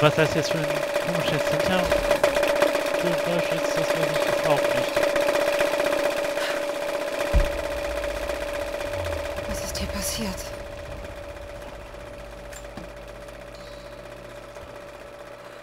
was das jetzt für ein komisches Hinter... Geräusch ist, das weiß ich auch nicht. Was ist hier passiert?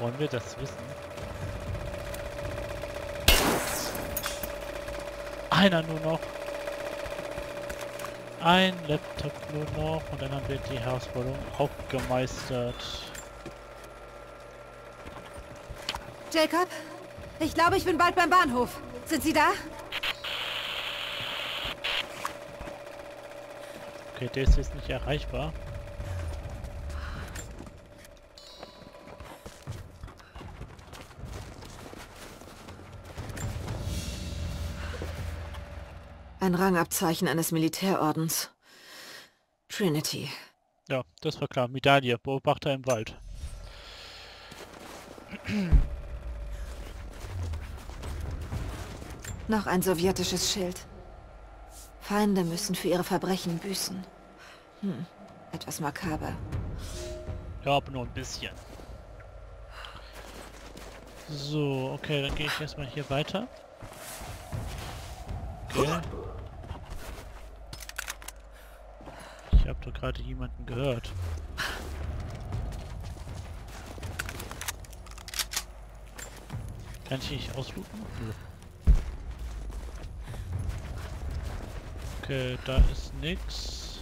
Wollen wir das wissen? Einer nur noch. Ein Laptop nur noch und dann haben wir die Herausforderung auch gemeistert. Jacob? Ich glaube, ich bin bald beim Bahnhof. Sind Sie da? Okay, der ist jetzt nicht erreichbar. Ein Rangabzeichen eines Militärordens. Trinity. Ja, das war klar. Medaille, Beobachter im Wald. Noch ein sowjetisches Schild. Feinde müssen für ihre Verbrechen büßen. Hm, etwas makaber. Ja, aber nur ein bisschen. So, okay, dann gehe ich erstmal hier weiter. Okay. Ich habe doch gerade jemanden gehört. Kann ich nicht auslooten? Nö. Okay, da ist nix.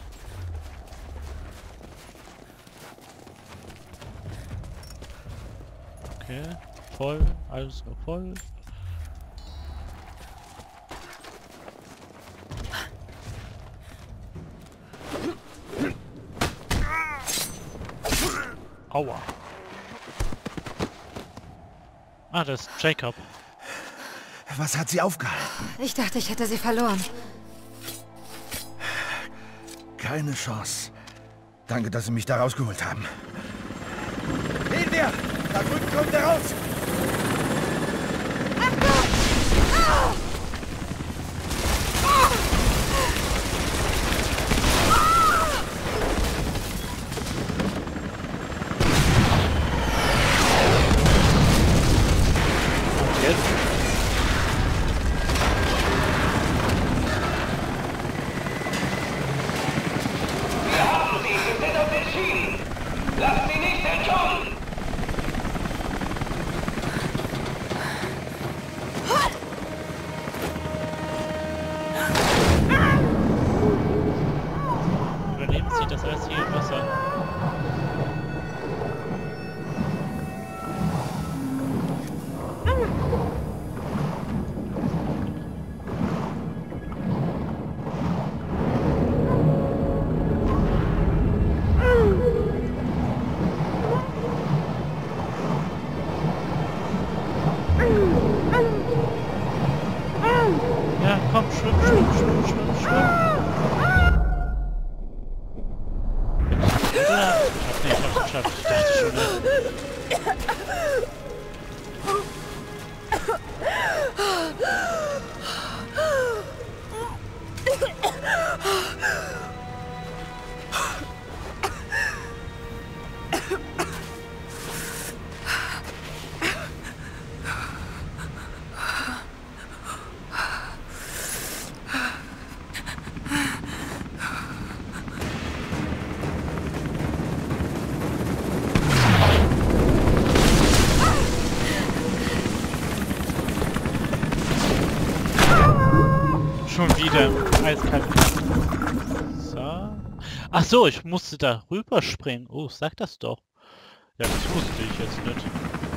Okay, voll, alles noch voll. Aua. Ah, das ist Jacob. Was hat sie aufgehalten? Ich dachte, ich hätte sie verloren. Keine Chance. Danke, dass Sie mich da rausgeholt haben. Sehen wir! Da drüben kommt er raus! Und eiskalt. So. Ach so, ich musste da rüberspringen. Oh, sag das doch. Ja, das wusste ich jetzt nicht.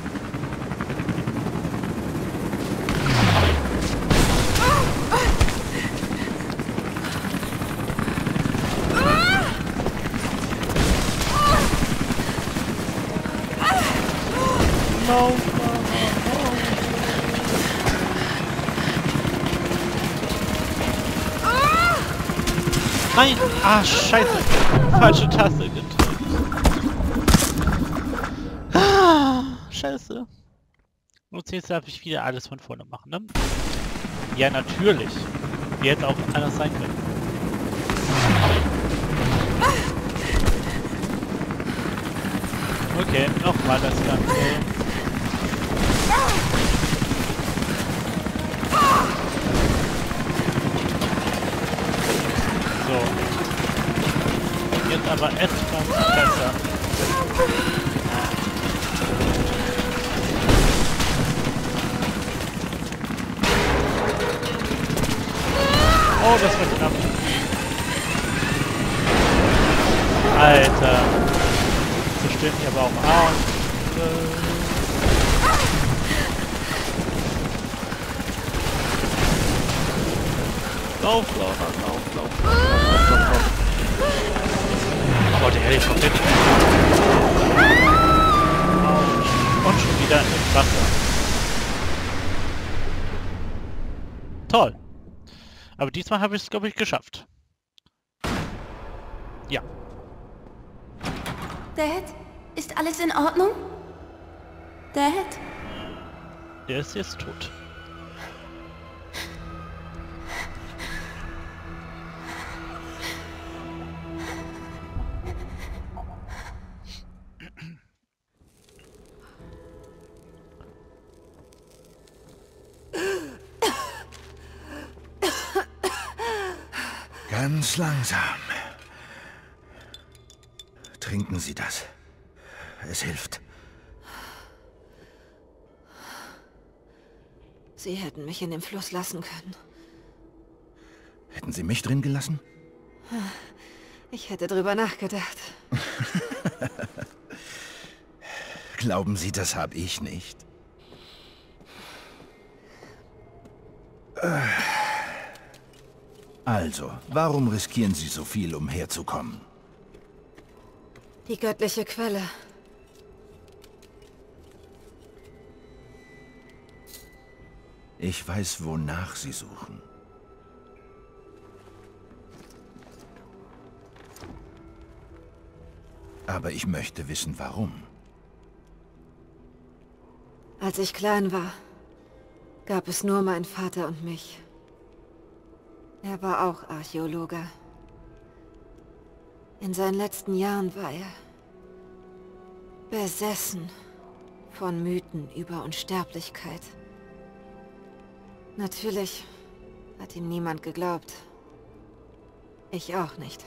Nein! Ah, scheiße! Falsche Taste gedrückt. Ah, scheiße. Und jetzt darf ich wieder alles von vorne machen, ne? Ja, natürlich. Wie hätte auch anders sein können. Okay, nochmal das Ganze. So. Jetzt aber etwas besser. Oh, das war knapp. Alter. Zerstören die aber auch A und... Äh, lauf, lauf, lauf, lauf, lauf, lauf, lauf, lauf. Oh, der Helikopter. Autsch. Und schon wieder im Wasser. Toll. Aber diesmal habe ich es, glaube ich, geschafft. Ja. Dad, ist alles in Ordnung? Dad? Der ist jetzt tot. Ganz langsam. Trinken Sie das. Es hilft. Sie hätten mich in den Fluss lassen können. Hätten Sie mich drin gelassen? Ich hätte drüber nachgedacht. Glauben Sie, das habe ich nicht. Also, warum riskieren Sie so viel, um herzukommen? Die göttliche Quelle. Ich weiß, wonach Sie suchen. Aber ich möchte wissen, warum. Als ich klein war, gab es nur meinen Vater und mich. Er war auch Archäologe. In seinen letzten Jahren war er besessen von Mythen über Unsterblichkeit. Natürlich hat ihm niemand geglaubt. Ich auch nicht.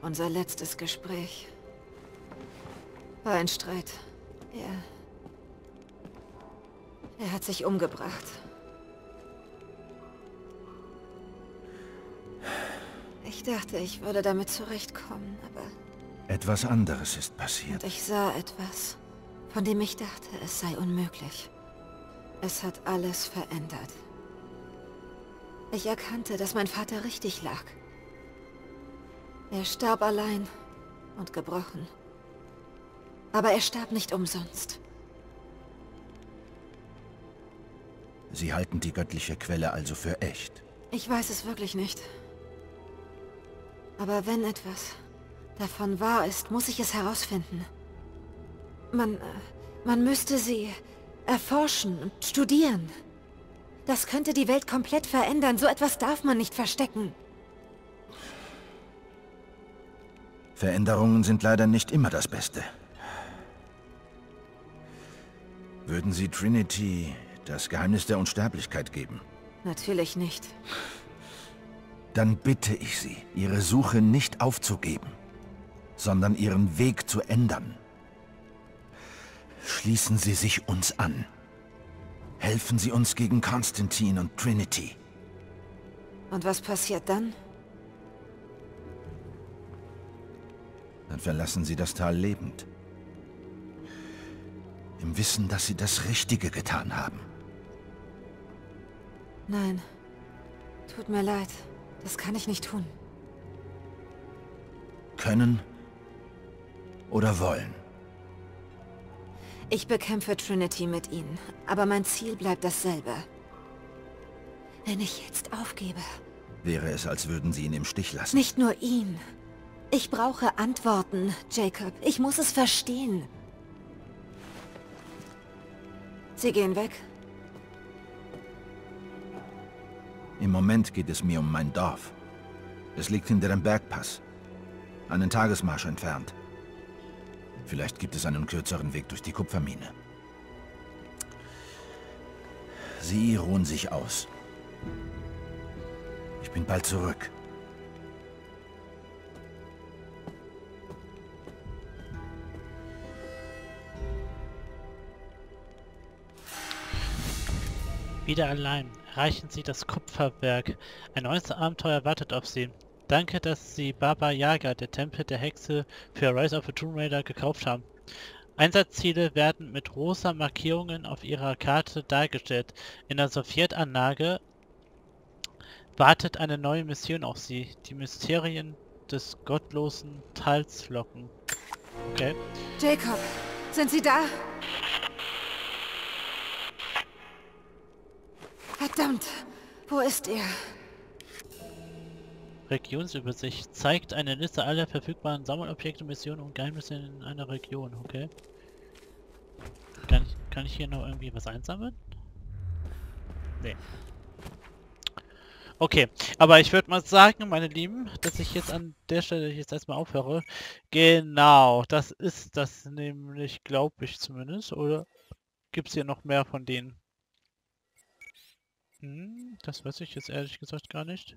Unser letztes Gespräch war ein Streit. Er... Er hat sich umgebracht. Ich dachte, ich würde damit zurechtkommen, aber... Etwas anderes ist passiert. Und ich sah etwas, von dem ich dachte, es sei unmöglich. Es hat alles verändert. Ich erkannte, dass mein Vater richtig lag. Er starb allein und gebrochen. Aber er starb nicht umsonst. Sie halten die göttliche Quelle also für echt. Ich weiß es wirklich nicht. Aber wenn etwas davon wahr ist, muss ich es herausfinden. Man, äh, man müsste sie erforschen und studieren. Das könnte die Welt komplett verändern. So etwas darf man nicht verstecken. Veränderungen sind leider nicht immer das Beste. Würden Sie Trinity das Geheimnis der Unsterblichkeit geben? Natürlich nicht. Dann bitte ich Sie, Ihre Suche nicht aufzugeben, sondern Ihren Weg zu ändern. Schließen Sie sich uns an. Helfen Sie uns gegen Konstantin und Trinity. Und was passiert dann? Dann verlassen Sie das Tal lebend. Im Wissen, dass Sie das Richtige getan haben. Nein. Tut mir leid. Das kann ich nicht tun. Können oder wollen. Ich bekämpfe Trinity mit ihnen, aber mein Ziel bleibt dasselbe. Wenn ich jetzt aufgebe... Wäre es, als würden Sie ihn im Stich lassen. Nicht nur ihn. Ich brauche Antworten, Jacob. Ich muss es verstehen. Sie gehen weg. Im Moment geht es mir um mein Dorf. Es liegt hinter dem Bergpass. Einen Tagesmarsch entfernt. Vielleicht gibt es einen kürzeren Weg durch die Kupfermine. Sie ruhen sich aus. Ich bin bald zurück. Wieder allein erreichen Sie das Kupferwerk. Ein neues Abenteuer wartet auf Sie. Danke, dass Sie Baba Yaga, der Tempel der Hexe, für Rise of the Tomb Raider gekauft haben. Einsatzziele werden mit rosa Markierungen auf Ihrer Karte dargestellt. In der Sowjetanlage wartet eine neue Mission auf Sie. Die Mysterien des gottlosen Talsflocken. Okay. Jacob, sind Sie da? Verdammt, wo ist er? Regionsübersicht zeigt eine Liste aller verfügbaren Sammelobjekte, Missionen und Geheimnisse in einer Region. Okay. Kann ich, kann ich hier noch irgendwie was einsammeln? Nee. Okay, aber ich würde mal sagen, meine Lieben, dass ich jetzt an der Stelle jetzt erstmal aufhöre. Genau, das ist das nämlich, glaube ich zumindest. Oder gibt es hier noch mehr von denen? Hm, das weiß ich jetzt ehrlich gesagt gar nicht.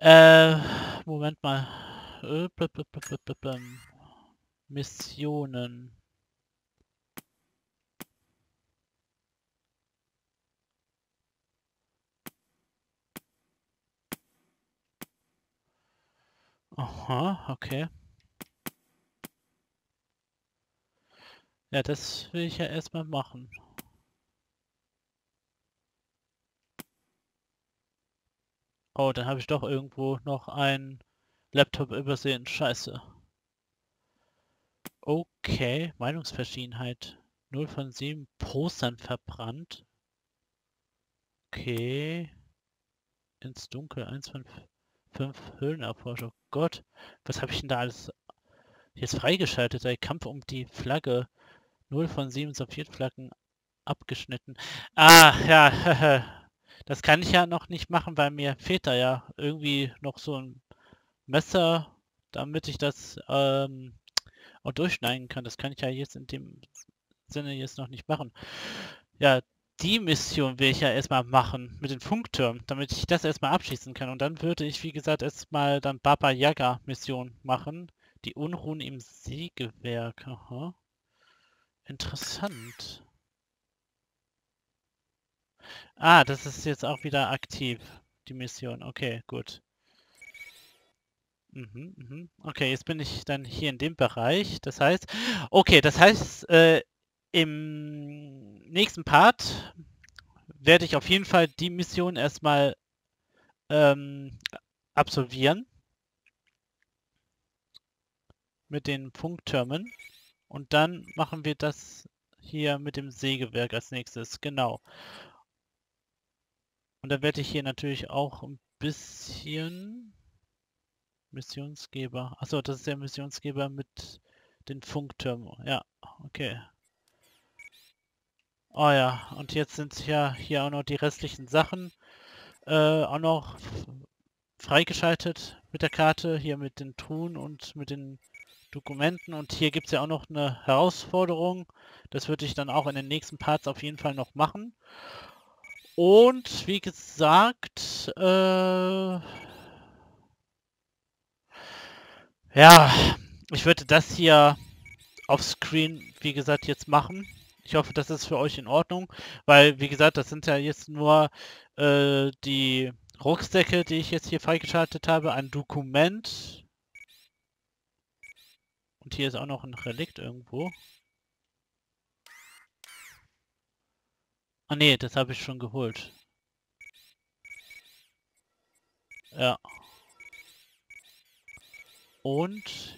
Äh, Moment mal. Äh, blub, blub, blub. Missionen. Aha, okay. Ja, das will ich ja erstmal machen. Oh, dann habe ich doch irgendwo noch einen Laptop übersehen. Scheiße. Okay, Meinungsverschiedenheit. 0 von 7 Postern verbrannt. Okay. Ins Dunkel. 1 von 5 Höhlenerforschung. Gott, was habe ich denn da alles jetzt freigeschaltet? Der Kampf um die Flagge. 0 von 7 Sowjetflaggen abgeschnitten. Ah, ja, das kann ich ja noch nicht machen, weil mir fehlt da ja irgendwie noch so ein Messer, damit ich das ähm, auch durchschneiden kann. Das kann ich ja jetzt in dem Sinne jetzt noch nicht machen. Ja, die Mission will ich ja erstmal machen mit den Funktürmen, damit ich das erstmal abschließen kann. Und dann würde ich, wie gesagt, erstmal dann Baba Yaga Mission machen. Die Unruhen im Sägewerk. Aha. Interessant. Ah, das ist jetzt auch wieder aktiv, die Mission. Okay, gut. Mhm, mhm. Okay, jetzt bin ich dann hier in dem Bereich. Das heißt, okay, das heißt, äh, im nächsten Part werde ich auf jeden Fall die Mission erstmal ähm, absolvieren. Mit den Funktürmen. Und dann machen wir das hier mit dem Sägewerk als nächstes. Genau. Und dann werde ich hier natürlich auch ein bisschen Missionsgeber. Achso, das ist der Missionsgeber mit den Funktürmen. Ja, okay. Oh ja, und jetzt sind ja hier auch noch die restlichen Sachen äh, auch noch freigeschaltet mit der Karte, hier mit den Truhen und mit den Dokumenten und hier gibt es ja auch noch eine Herausforderung. Das würde ich dann auch in den nächsten Parts auf jeden Fall noch machen. Und wie gesagt, äh, ja, ich würde das hier auf Screen, wie gesagt, jetzt machen. Ich hoffe, das ist für euch in Ordnung, weil, wie gesagt, das sind ja jetzt nur äh, die Rucksäcke, die ich jetzt hier freigeschaltet habe, ein Dokument und hier ist auch noch ein Relikt irgendwo. Ah ne, das habe ich schon geholt. Ja. Und...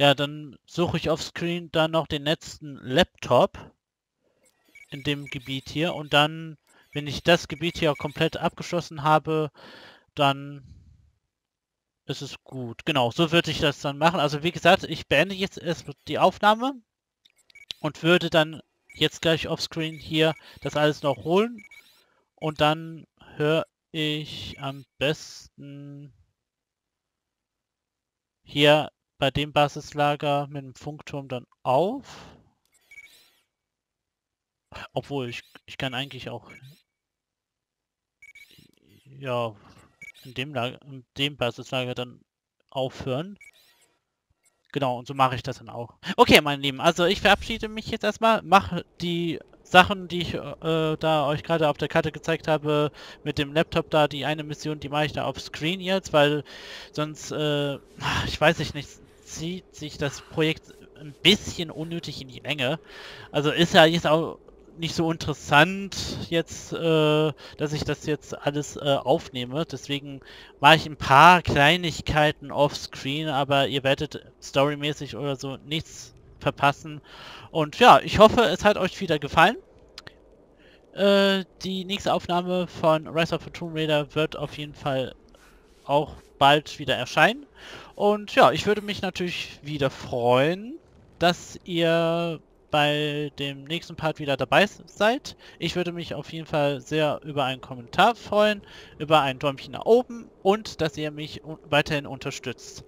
Ja, dann suche ich auf Screen dann noch den letzten Laptop in dem Gebiet hier und dann, wenn ich das Gebiet hier komplett abgeschlossen habe, dann ist es gut. Genau, so würde ich das dann machen. Also wie gesagt, ich beende jetzt erst die Aufnahme und würde dann jetzt gleich offscreen hier das alles noch holen und dann höre ich am besten hier bei dem Basislager mit dem Funkturm dann auf. Obwohl, ich, ich kann eigentlich auch ja in dem in dem Basislager dann aufhören. Genau, und so mache ich das dann auch. Okay, meine Lieben, also ich verabschiede mich jetzt erstmal, mache die Sachen, die ich äh, da euch gerade auf der Karte gezeigt habe, mit dem Laptop da, die eine Mission, die mache ich da auf Screen jetzt, weil sonst, äh, ich weiß nicht, zieht sich das Projekt ein bisschen unnötig in die Länge. Also ist ja jetzt auch nicht so interessant jetzt, äh, dass ich das jetzt alles äh, aufnehme. Deswegen mache ich ein paar Kleinigkeiten offscreen, aber ihr werdet storymäßig oder so nichts verpassen. Und ja, ich hoffe, es hat euch wieder gefallen. Äh, die nächste Aufnahme von Rise of the Tomb Raider wird auf jeden Fall auch bald wieder erscheinen. Und ja, ich würde mich natürlich wieder freuen, dass ihr bei dem nächsten Part wieder dabei seid. Ich würde mich auf jeden Fall sehr über einen Kommentar freuen, über ein Däumchen nach oben und dass ihr mich weiterhin unterstützt.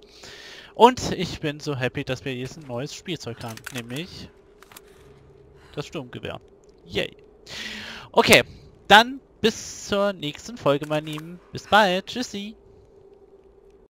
Und ich bin so happy, dass wir jetzt ein neues Spielzeug haben, nämlich das Sturmgewehr. Yay. Okay, dann bis zur nächsten Folge, meine Lieben. Bis bald. Tschüssi.